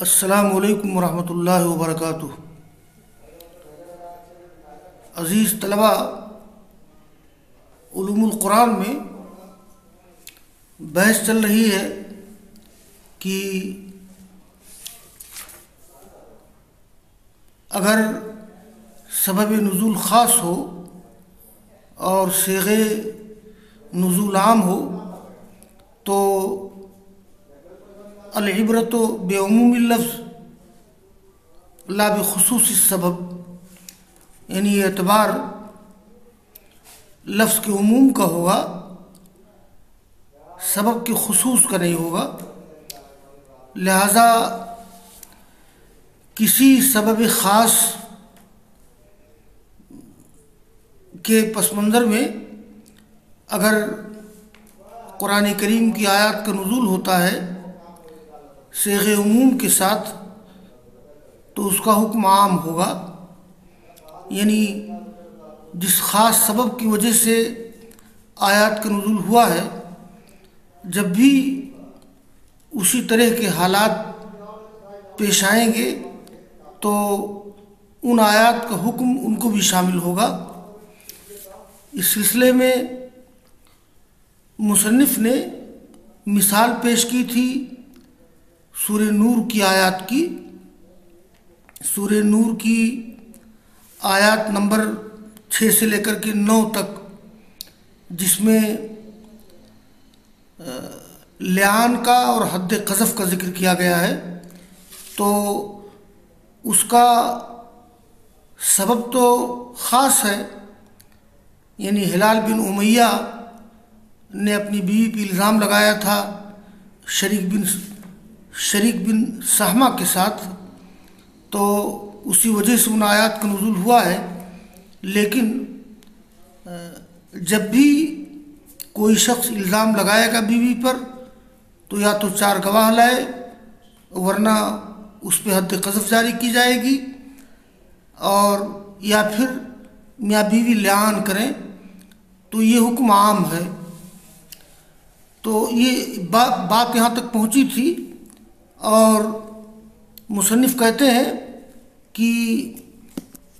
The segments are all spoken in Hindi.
असलकम वरहमल वबरक अज़ीज़ तलबा कुरान में बहस चल रही है कि अगर सबब नज़ुल ख़ास हो और शेग नज़ुल आम हो तो अलबरत बेमूमी लफ्ज़ ला बखसूस सबब यानी एतबार लफ्ज़ के उमूम का होगा सबब के खसूस का नहीं होगा लिहाजा किसी सबब ख़ास के पस मंज़र में अगर कुरान करीम की आयत का नज़ुल होता है शेख उमूम के साथ तो उसका हुक्म आम होगा। यानी जिस ख़ास सबब की वजह से आयात का नज़ुल हुआ है, जब भी उसी तरह के हालात पेश आएँगे तो उन आयात का हुक्म उनको भी शामिल होगा। इस सिलसिले में मुसनफ़ ने मिसाल पेश की थी सूर नूर की आयत की सूर नूर की आयत नंबर छः से लेकर के नौ तक, जिसमें लियान का और हद कज़फ़ का ज़िक्र किया गया है तो उसका सबब तो ख़ास है, यानी हिलाल बिन उमैया ने अपनी बीवी पर इल्ज़ाम लगाया था, शरीक बिन शरीक बिन सहमा के साथ तो उसी वजह से उन आयात का नज़ुल हुआ है। लेकिन जब भी कोई शख्स इल्ज़ाम लगाएगा बीवी पर तो या तो चार गवाह लाए, वरना उस पर हद कज़फ़ जारी की जाएगी, और या फिर मियाँ बीवी लियान करें तो ये हुक्म आम है। तो ये बात बात यहाँ तक पहुँची थी और मुसनफ़ कहते हैं कि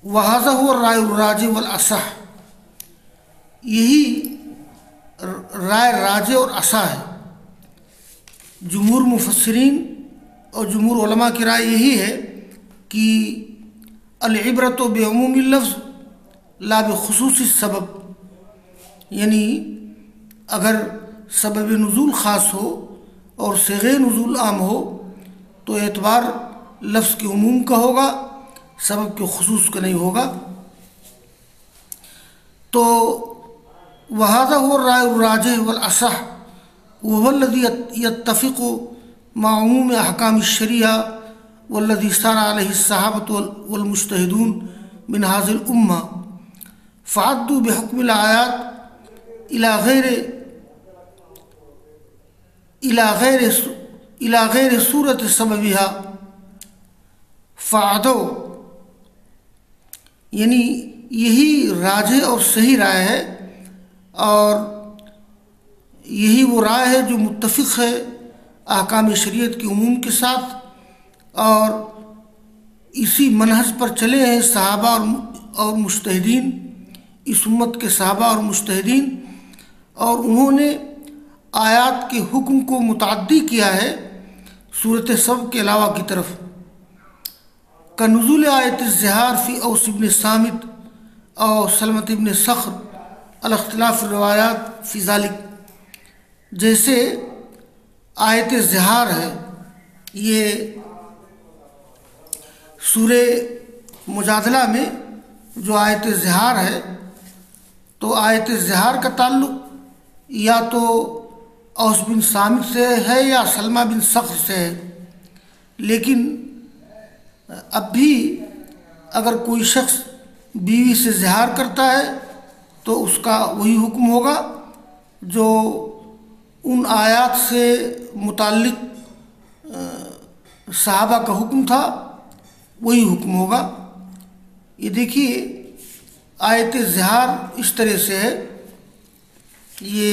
वहाजा हुआ राय राज वल असह यही राय राज और असा है। जमूर मुफसरीन और जमहूर की राय यही है कि अलबरत बेमूमी लफ्ज़ ला बखसूस सबब। यानी अगर सबब नज़ुल ख़ास हो और सेग नज़ुल आम हो तो एतबार लफ्ज़ के उमूम का होगा, सबब के खसूस का नहीं होगा। तो वहादा हो राज वलसह वल्लदी यतफ़िक मामूम अहकाम शरिया वल्लदी सहाबत वलमुश्तहदून बिन हाजिल उम्मा। फ़ादू बहकमिल आयात इला गैर इला गैर इला गैर सूरत सबबिहा फ़ादो यानी यही राज और सही राय है और यही वो राय है जो मुतफ़ है अहकाम शरीयत के उमूम के साथ और इसी मनहज पर चले हैं सहाबा और, और मुश्तदीन इस उम्मत के सहाबा और मुश्तदीन और उन्होंने आयात के हुक्म को मुतदी किया है सूरत सब के अलावा की तरफ़। का आयत जहार फ़ी औस इबन सामित और सलमत इबन सख्र अलख्तलाफ रवायात फ़िज़ालिक जैसे आयत जहार है, ये सूर मुजादला में जो आयत जहार है तो आयत जहार का ताल्लुक या तो औस बिन सामित से है या सलमा बिन सख्र से? है लेकिन, अब भी अगर कोई शख्स बीवी से जहार करता है तो उसका वही हुक्म होगा जो उन आयात से मुतलक साहबा का हुक्म था, वही हुक्म होगा। ये देखिए आयत जहार इस तरह से है। ये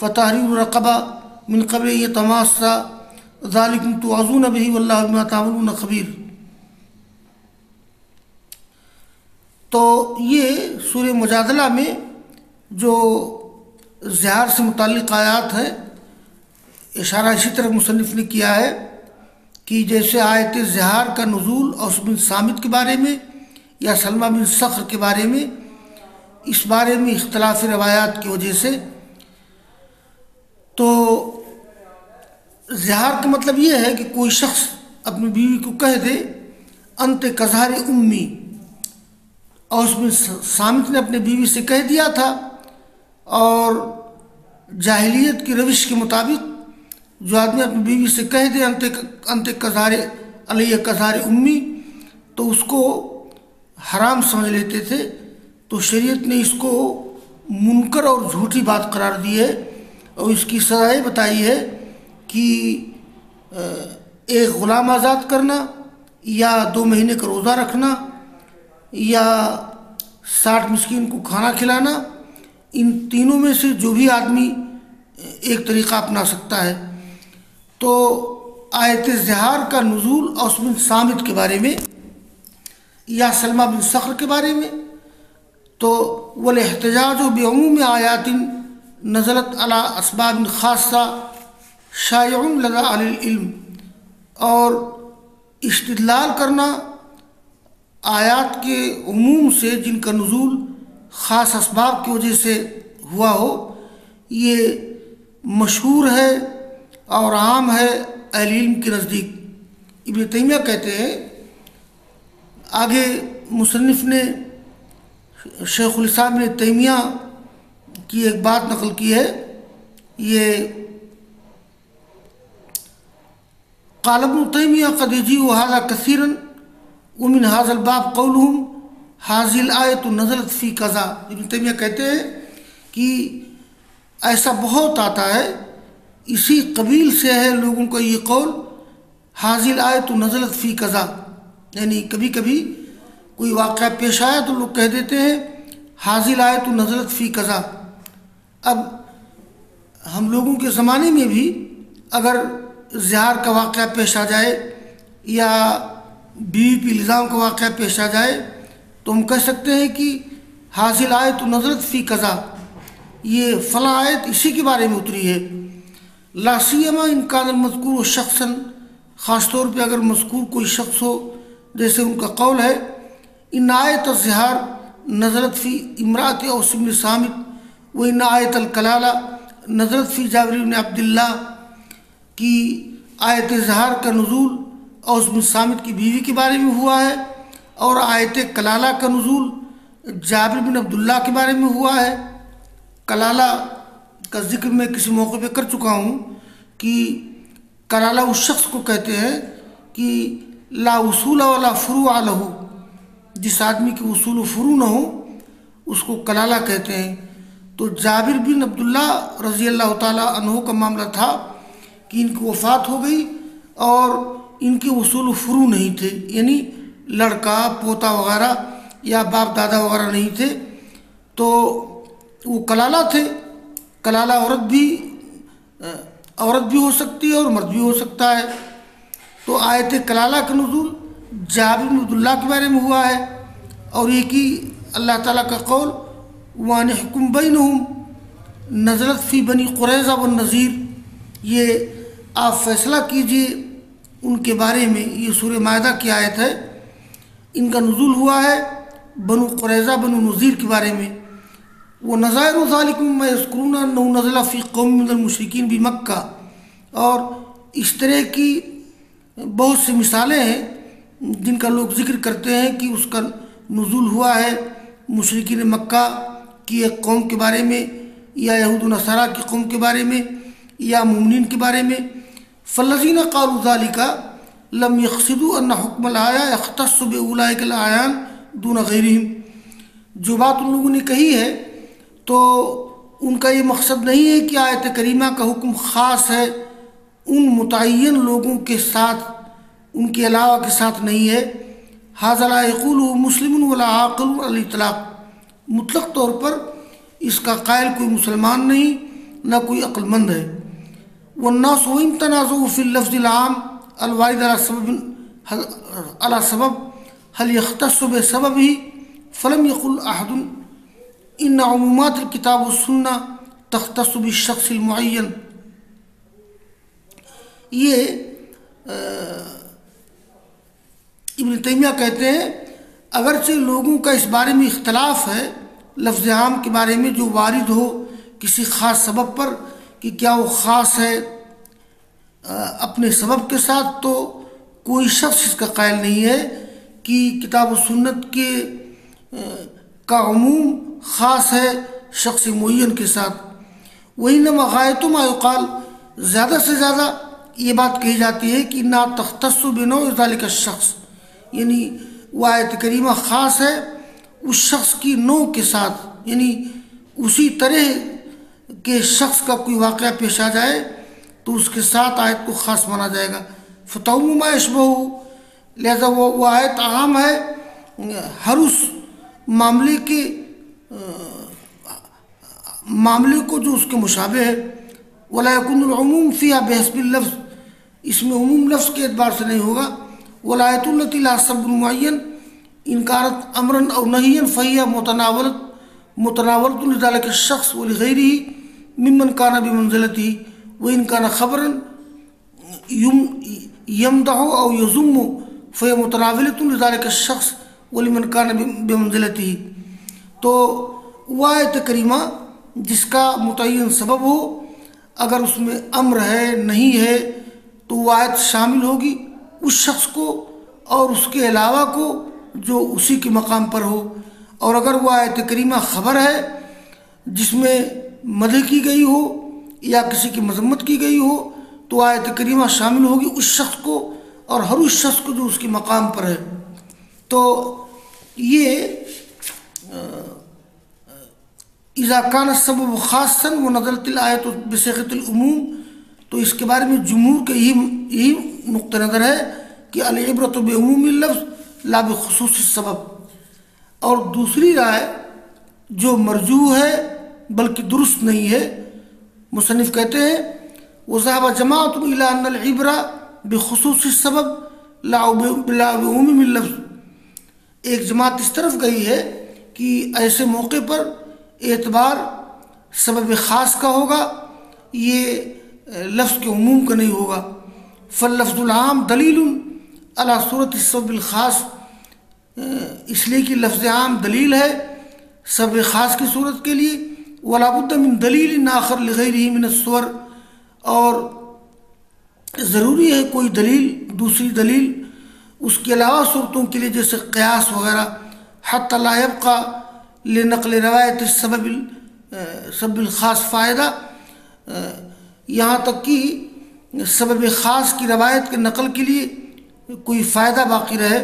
फ़तहरीर रक़बा मिन क़ब्ल यतमास्सा ज़ालिकुम तुअज़ून बिही वल्लाहु बिमा ख़बीर तो ये सूर्य मुजादला में जो जहार से मुतक़ आयात हैं इशारा इसी तरह मुसनफ़ ने किया है कि जैसे आयत जहार का नज़ूल और बिन सामित के बारे में या सलमा बिन फ़ख्र के बारे में इस बारे में इख्तलाफ रवायात की वजह से तो जहार का मतलब ये है कि कोई शख्स अपनी बीवी को कह दे, अंत कज़ार उम्मी, और उसमें सामित ने अपने बीवी से कह दिया था, और जाहिलियत की रविश के मुताबिक जो आदमी अपनी बीवी से कह दे, अंत अंत कज़ार, अलिय कज़ार उम्मी तो उसको हराम समझ लेते थे तो शरीयत ने इसको मुनकर और झूठी बात करार दी है। और इसकी सजाएँ बताई है कि एक ग़ुलाम आज़ाद करना, या दो महीने का रोज़ा रखना, या साठ मस्किन को खाना खिलाना, इन तीनों में से जो भी आदमी एक तरीक़ा अपना सकता है। तो आयत जहार का नज़ूल उसमिन सामित के बारे में, या सलमा बिन फ़ख्र के बारे में तो वल एहतजाज बेमूम आयातिन नज़रत अला इसबाब ख़ासा शायम लगा इल्म, और इस्तलाल करना आयात के उमूम से जिनका नज़ूल ख़ास इसबाब की वजह से हुआ हो, ये मशहूर है और आम है अहल के नज़दीक। इबन तैमिया कहते हैं, आगे मुसनफ़ ने शेख़ुलस्लाम ने तैमिया की एक बात नकल की है, ये कालबन तैमिया कदीजी वहाजा कसीरन उमिन हाजल बाब कौलहम, हाजिल आय तो नजरत फ़ी कज़ा। इबन तैमिया कहते हैं कि ऐसा बहुत आता है, इसी कबील से है लोगों का ये कौल, हाजिल आए तो नजरत फ़ी कज़ा। यानी कभी कभी कोई वाक़ पेश आया तो लोग कह देते हैं, हाजिल आए तो नजरत फ़ी कज़ा। अब हम लोगों के ज़माने में भी अगर ज़ार का वाक़ पेश आ जाए या बीवी पे इल्ज़ाम का वाक़ पेश आ जाए तो हम कह सकते हैं कि हासिल आए तो नजरत फ़ी कज़ा, ये फ़ला आयत इसी के बारे में उतरी है। लासीमा इनकान मजकूर व शख्सन, ख़ास तौर पर अगर मजकूर कोई शख्स हो, जैसे उनका कौल है, इन आयत जहार नजरत फ़ी इमरात और सामित व इन आयत कलाला नजरत फ़ी जाबरी अब्दुल्ला की आयत जहार का नज़ूल और उसमें सामित की बीवी के बारे में हुआ है और आयत कलाला का नज़ूल जाबिर बिन अब्दुल्ला के बारे में हुआ है। कलाला का ज़िक्र मैं किसी मौके पे कर चुका हूँ कि कलाला उस शख्स को कहते हैं कि ला उसूल वाला फ़ुरू आलहू, जिस आदमी की उसूल फ्रू न हो, उसको कलाला कहते हैं। तो जाबिर बिन अब्दुल्ला रज़ी अल्लाह तहों का मामला था कि इनकी वफात हो गई और इनके उसूल फ्रू नहीं थे, यानी लड़का, पोता वगैरह या बाप, दादा वगैरह नहीं थे। तो वो कलाला थे। कलाला औरत भी औरत भी हो सकती है और मर्द भी हो सकता है। तो आयत कलाला का नजूल जाबिर अब्दुल्ला के बारे में हुआ है। और एक ही अल्लाह ताला का कौल वान हुकुम बिन नजरत फ़ी बनी क़ुरैज़ा व नज़ीर। ये आप फैसला कीजिए उनके बारे में, ये सूर्य मायदा की आयत है। इनका नज़ुल हुआ है बनु क़ुरैज़ा, बनु नज़ीर के बारे में। वो नज़ायरकुम नौ नज़ला फ़ी कौमशरकिन भी मक्का। और इस तरह की बहुत सी मिसालें हैं जिनका लोग ज़िक्र करते हैं कि उसका नज़ुल हुआ है मुशरकिन मक्का। की एक कौम के बारे में, या यहूद नसरा की कौम के बारे में, या मुमिन के बारे में फ़लजीन कालूजाली का लम यकसदू अन्न हुक्म आया अख्तब उलाकल आयान दून गैरम जो बात उन लोगों ने कही है तो उनका ये मकसद नहीं है कि आयत करीमा का हुक्म ख़ास है, उन मुतन लोगों के साथ, उनके अलावा के साथ नहीं है। हाजलाकुल मुस्लिम वलाक़ल तलाक़ मुतलक तौर पर इसका कायल कोई मुसलमान नहीं, ना कोई अक्लमंद है। वन्नास वन तनाज़ फ़िलफ़ाम अलवाद सबब, हल सबब ही फ़लम यकुल अहदन। इन अमूमात किताब सुन्ना तख्तब शख्समैन ये इबन तैमिया कहते हैं अगरचे लोगों का इस बारे में इख्तलाफ है, लफ्ज़ आम के बारे में जो वारिद हो किसी ख़ास सबब पर कि क्या वो ख़ास है अपने सबब के साथ तो कोई शख्स इसका कायल नहीं है कि किताब सुन्नत के का अमूम ख़ास है शख्स मुन के साथ। वही न मगायतुम आयुकाल ज़्यादा से ज़्यादा ये बात कही जाती है कि ना तख्तस बिनो का शख्स, यानी वह आयत करीमा ख़ास है, उस शख्स की नो के साथ, यानी उसी तरह के शख्स का कोई वाक़ पेश आ जाए तो उसके साथ आयत को ख़ास माना जाएगा। फ़तमा यशबहू, लिहाजा वो वो आयत आम है। हर उस मामले के मामले को जो उसके मुशाबे है वलाकुनमूम फ़िया बहसबिल लफ्ज़, इसमें उमूम लफ्ज़ के एतबार से नहीं होगा। वलायतुल्लतिलासबुलमैन इनकारत अमरन और नहीन फ़ैया मुतनावलत। मुतनावलत के शख्स व गैर ही ममन काना बमंजलती। व इनकाना ख़बरन। यम यमदह और यजुम फ़ैया मुतनावलत के शख्स वलिमन काना बमंजलती। तो वायत करीमा, जिसका मुतन सबब हो, अगर उसमें अम्र है, नहीं है तो वायत शामिल होगी। उस शख्स को और उसके अलावा को जो उसी के मकाम पर हो। और अगर वह आयत करीमा ख़बर है, जिसमें मदह की गई हो या किसी की मजम्मत की गई हो तो आयत करीमा शामिल होगी उस शख्स को और हर उस शख्स को जो उसके मकाम पर है। तो ये इज़ाकान सबब ख़ासन व नजरत आयत बसतूम तो इसके बारे में जमूर के यही यही नुक़ नज़र है कि अलबरत बेमूमी लफ्ज़ लाभ खसूस सबब और दूसरी राय जो मरजू है बल्कि दुरुस्त नहीं है मुसनफ़ कहते हैं वसाहब जमात इलाबरा बखसूस सबब लाउमी लफ्ज़ एक जमात इस तरफ़ गई है कि ऐसे मौके पर एतबार सबब ख़ास का होगा ये लफ्ज़ के उमूम का नहीं होगा फ़लफ़ुलाम दलील अला सूरत ख़ास इसलिए कि लफ्ज़ आम दलील है सब ख़ास की सूरत के लिए वलाबुद्दमिन दलील नाखर लगैर मिन स्वर और ज़रूरी है कोई दलील दूसरी दलील उसके अलावा सूरतों के लिए जैसे क़यास वगैरह हत लायब का ले नकल रवायत सबल ख़ास फ़ायदा यहाँ तक कि सबब ख़ास की रवायत के नकल के लिए कोई फ़ायदा बाकी रहे।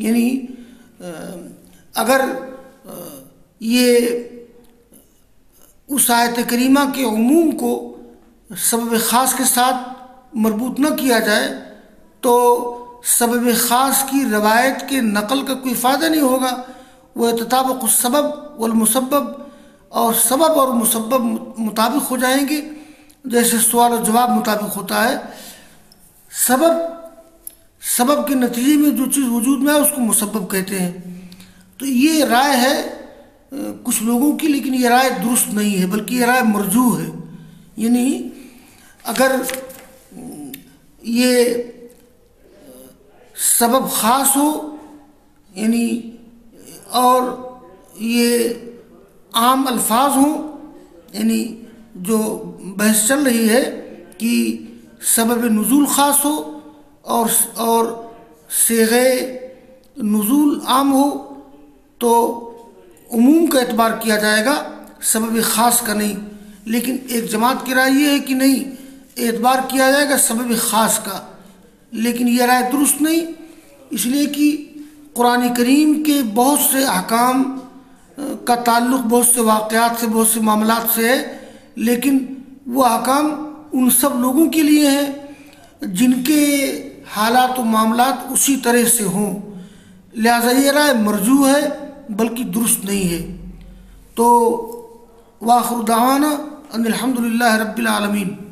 यानी अगर ये उस आयत करीमा के अमूम को सबब ख़ास के साथ मरबूत न किया जाए तो सबब ख़ास की रवायत के नकल का कोई फ़ायदा नहीं होगा। वह तताबक सबब वलमसबब और सबब और मुसबब मुताबिक हो जाएँगे। जैसे सवाल और जवाब मुताबिक होता है, सबब सबब के नतीजे में जो चीज़ वजूद में है उसको मुसबब कहते हैं। तो ये राय है कुछ लोगों की, लेकिन ये राय दुरुस्त नहीं है, बल्कि ये राय मरजू है। यानी, अगर ये सबब ख़ास हो, यानी, और ये आम अल्फाज हों, यानी जो बहस चल रही है कि सबब नज़ुल ख़ास हो और और सेग नज़ुल आम हो तो उमूम का एतबार किया जाएगा, सबब ख़ास का नहीं। लेकिन एक जमात की राय ये है कि नहीं, एतबार किया जाएगा सबब ख़ास का। लेकिन यह राय दुरुस्त नहीं, इसलिए कि कुरान करीम के बहुत से अहकाम का ताल्लुक़ बहुत से वाक़ात से, बहुत से मामला से है लेकिन वो अहकाम उन सब लोगों के लिए हैं जिनके हालात व मामला उसी तरह से हों। लिहाजा ये राय मरजू है, बल्कि दुरुस्त नहीं है। तो वाखुरदाना अलहमदिल्ला रब्बिल आलमीन।